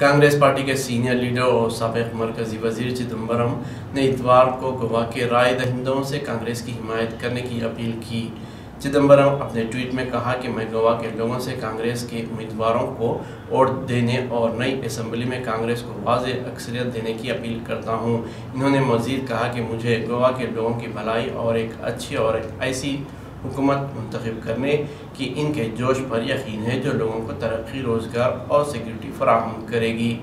Congress party के senior leader और सबक मरकजी वज़ीर चिदम्बरम ने इतवार को गोवा के राय दहिंदों से कांग्रेस की हिमायत करने की अपील की। चिदम्बरम अपने ट्वीट में कहा कि मैं गोवा के लोगों से कांग्रेस के उम्मीदवारों को वोट देने और नई असम्बली में कांग्रेस को वाज अक्सरियत देने की अपील करता हूँ। इन्होंने मजीद कहा कि मुझे गोवा के लोगों की भलाई और एक अच्छी और ऐसी हुकूमत मंतखब करने की इनके जोश पर यकीन है जो लोगों को तरक्की, रोज़गार और सिक्योरिटी फराहम करेगी।